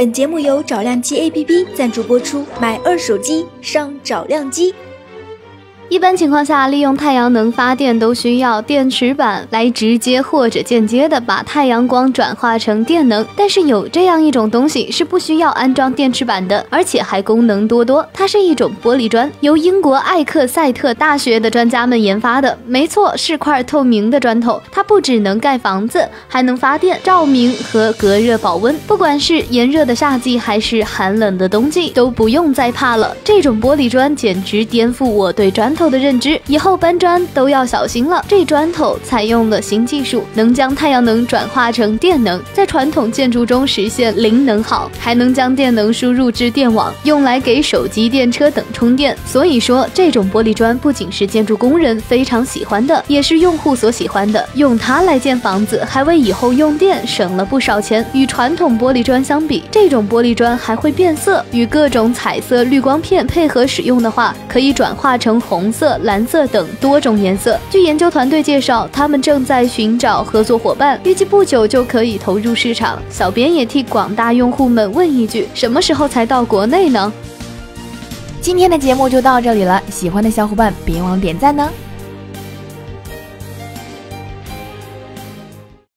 本节目由找靓机 APP 赞助播出，买二手机上找靓机。一般情况下，利用太阳能发电都需要电池板来直接或者间接的把太阳光转化成电能。但是有这样一种东西是不需要安装电池板的，而且还功能多多。它是一种玻璃砖，由英国艾克塞特大学的专家们研发的。没错，是块透明的砖头。它不只能盖房子，还能发电、照明和隔热保温。不管是炎热的夏季还是寒冷的冬季，都不用再怕了。这种玻璃砖简直颠覆我对砖。头的认知，以后搬砖都要小心了。这砖头采用了新技术，能将太阳能转化成电能，在传统建筑中实现零能耗，还能将电能输入至电网，用来给手机、电车等充电。所以说，这种玻璃砖不仅是建筑工人非常喜欢的，也是用户所喜欢的。用它来建房子，还为以后用电省了不少钱。与传统玻璃砖相比，这种玻璃砖还会变色，与各种彩色滤光片配合使用的话，可以转化成红。色、蓝色等多种颜色。据研究团队介绍，他们正在寻找合作伙伴，预计不久就可以投入市场。小编也替广大用户们问一句：什么时候才到国内呢？今天的节目就到这里了，喜欢的小伙伴别忘点赞呢。